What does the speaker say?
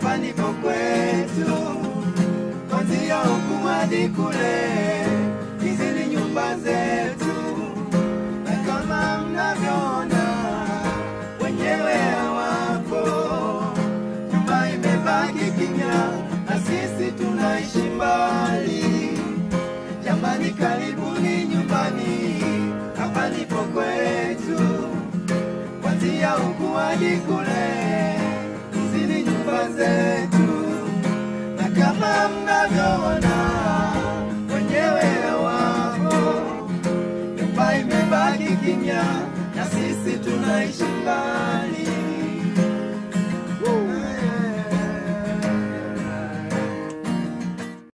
hapa ndipo kwetu, kwanzia huku hadi kule, hizi ni nyumba zetu, na kama mnavyoona wenyewe hawapo, nyumba imebaki kimya, na sisi tunaishi mbali. Jamani, karibuni nyumbani, hapa ndipo kwetu. Kwanzia huku hadi kule, zetu, na kama mnavyoona wenyewe wapo, nyumba imebaki kimya na sisi tunaishi mbali.